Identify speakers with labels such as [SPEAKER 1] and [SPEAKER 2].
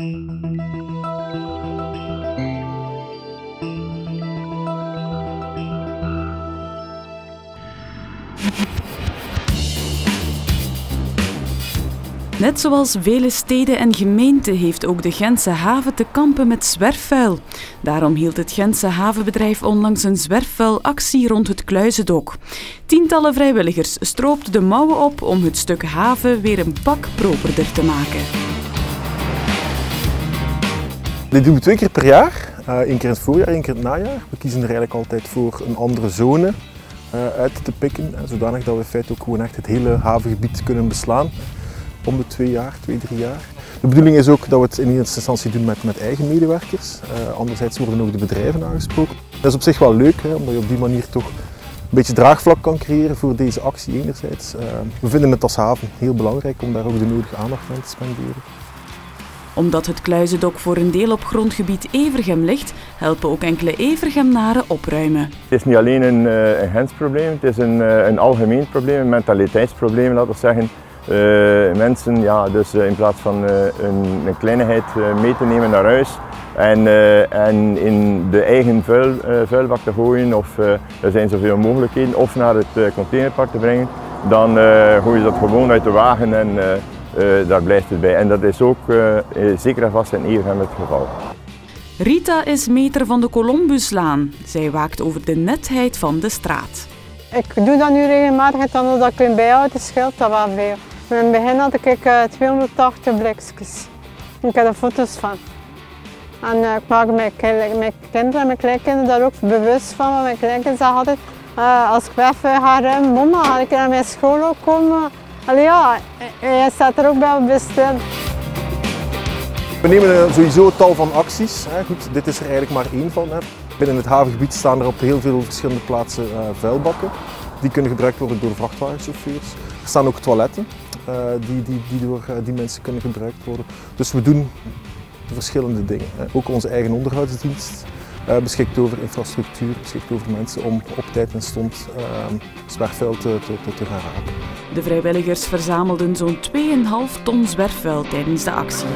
[SPEAKER 1] Net zoals vele steden en gemeenten heeft ook de Gentse haven te kampen met zwerfvuil. Daarom hield het Gentse havenbedrijf onlangs een zwerfvuilactie rond het Kluizendok. Tientallen vrijwilligers stroopten de mouwen op om het stuk haven weer een pak properder te maken.
[SPEAKER 2] Dit doen we twee keer per jaar. Eén keer in het voorjaar, één keer in het najaar. We kiezen er eigenlijk altijd voor een andere zone uh, uit te pikken, zodanig dat we in feite ook gewoon echt het hele havengebied kunnen beslaan om de twee jaar, twee, drie jaar. De bedoeling is ook dat we het in eerste instantie doen met, met eigen medewerkers. Anderzijds worden ook de bedrijven aangesproken. Dat is op zich wel leuk, hè, omdat je op die manier toch een beetje draagvlak kan creëren voor deze actie enerzijds. Uh, we vinden het als haven heel belangrijk om daar ook de nodige aandacht aan te spenderen.
[SPEAKER 1] Omdat het Kluizendok voor een deel op grondgebied Evergem ligt, helpen ook enkele Evergemnaren opruimen. Het
[SPEAKER 3] is niet alleen een, uh, een Gentsprobleem, het is een, een algemeen probleem, een mentaliteitsprobleem, laten we zeggen. Uh, mensen ja, dus in plaats van een, een, mee te nemen naar huis en, en in de eigen vuil, vuilbak te gooien of er zijn zoveel mogelijkheden of naar het containerpark te brengen, dan gooi je dat gewoon uit de wagen en daar blijft het bij. En dat is ook zeker en vast in Evergem het geval.
[SPEAKER 1] Rita is meter van de Columbuslaan. Zij waakt over de netheid van de straat.
[SPEAKER 4] Ik doe dat nu regelmatig, dan dat ik een bijhoud, scheelt dat wel veel. In het begin had ik 280 blikjes. Ik heb er foto's van. En uh, ik maak mijn, mijn kinderen en mijn kleinkinderen daar ook bewust van. Want mijn kleinkinderen zeggen altijd, uh, als ik even ga ruimen, mama, ga ik naar mijn school ook komen. Allee, ja, je staat er ook bij bestil.
[SPEAKER 2] We nemen sowieso tal van acties. Goed, dit is er eigenlijk maar één van. Binnen het havengebied staan er op heel veel verschillende plaatsen vuilbakken. Die kunnen gebruikt worden door vrachtwagenchauffeurs. Er staan ook toiletten die, die, die door die mensen kunnen gebruikt worden. Dus we doen verschillende dingen. Ook onze eigen onderhoudsdienst beschikt over infrastructuur, beschikt over mensen om op tijd en stond zwerfvuil te, te, te gaan raken.
[SPEAKER 1] De vrijwilligers verzamelden zo'n 2,5 ton zwerfvuil tijdens de actie.